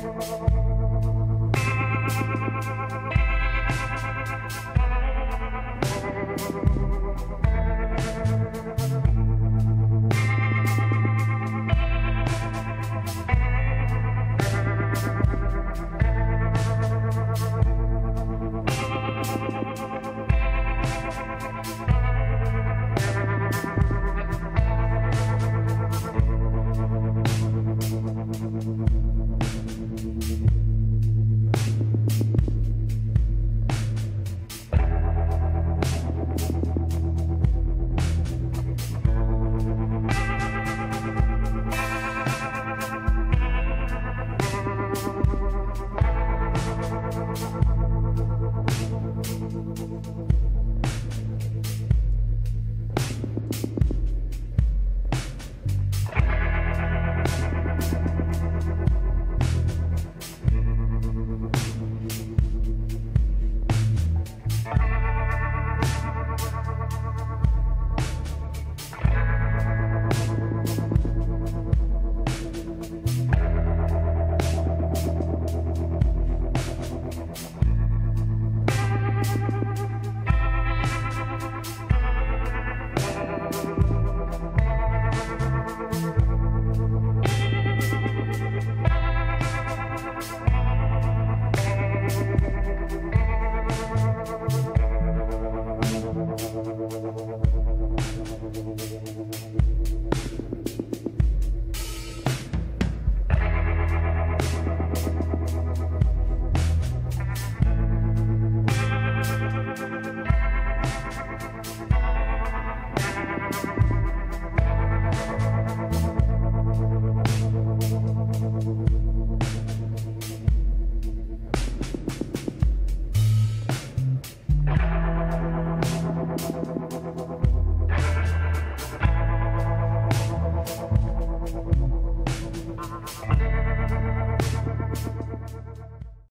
Thank